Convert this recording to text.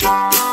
Bye.